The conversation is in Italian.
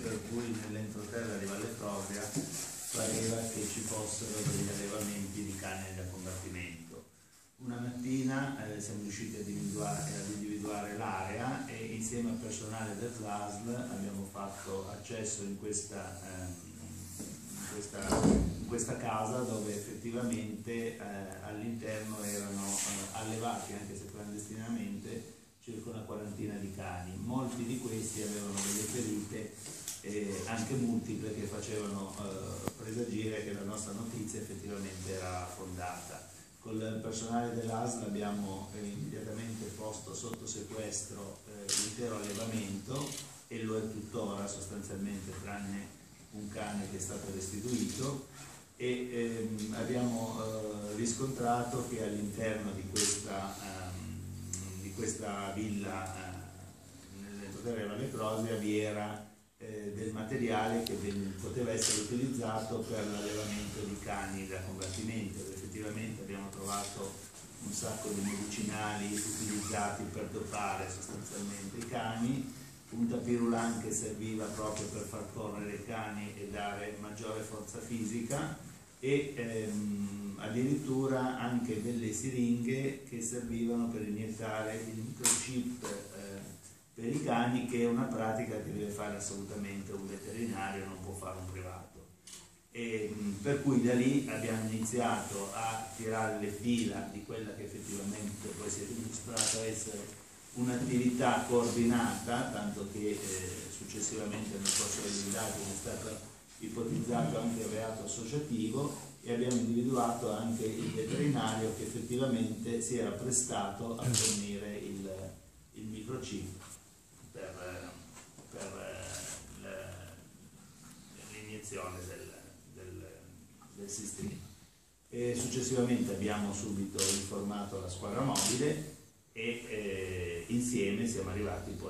per cui nell'entroterra di Valle Propria pareva che ci fossero degli allevamenti di cani da combattimento. Una mattina eh, siamo riusciti ad individuare, ad individuare l'area e insieme al personale del SLASL abbiamo fatto accesso in questa, eh, in questa, in questa casa dove effettivamente eh, all'interno erano eh, allevati, anche se clandestinamente, circa una quarantina di cani. Molti di questi avevano eh, anche multiple che facevano eh, presagire che la nostra notizia effettivamente era fondata. Con il personale dell'ASL abbiamo eh, immediatamente posto sotto sequestro eh, l'intero allevamento e lo è tuttora sostanzialmente tranne un cane che è stato restituito e ehm, abbiamo eh, riscontrato che all'interno di ehm, di questa villa eh, nell'entroterra Valle Crosia vi era eh, del materiale che poteva essere utilizzato per l'allevamento di cani da combattimento. Effettivamente abbiamo trovato un sacco di medicinali utilizzati per dopare sostanzialmente i cani, un tapirulan che serviva proprio per far correre i cani e dare maggiore forza fisica e ehm, addirittura anche delle siringhe che servivano per iniettare il microchip eh, per i cani che è una pratica che deve fare assolutamente un veterinario, non può fare un privato. E, per cui da lì abbiamo iniziato a tirare le fila di quella che effettivamente poi si è dimostrata essere un'attività coordinata, tanto che eh, successivamente nel corso delle indagini è stato ipotizzato anche il reato associativo e abbiamo individuato anche il veterinario che effettivamente si era prestato a fornire il, il microchip per, per l'iniezione del, del, del, sistema. E successivamente abbiamo subito informato la squadra mobile e eh, insieme siamo arrivati poi